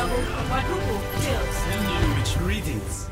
Double quadruple kills. Hello.